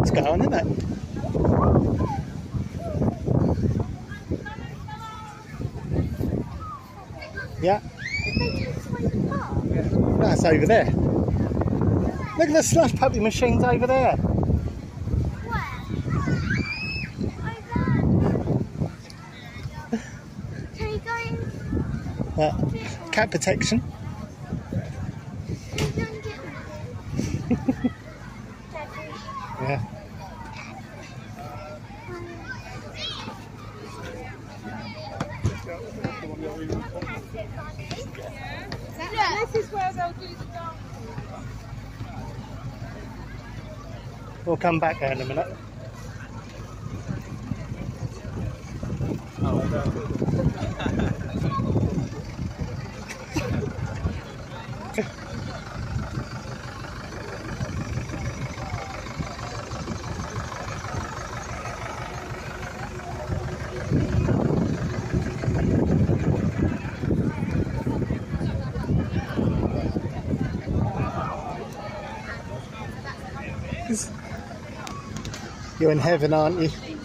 It's going, isn't it? Yeah, that's over there. Look at the slush puppy machines over there. In? Uh, cat protection. Yeah. We'll come back there in a minute. You're in heaven, aren't you?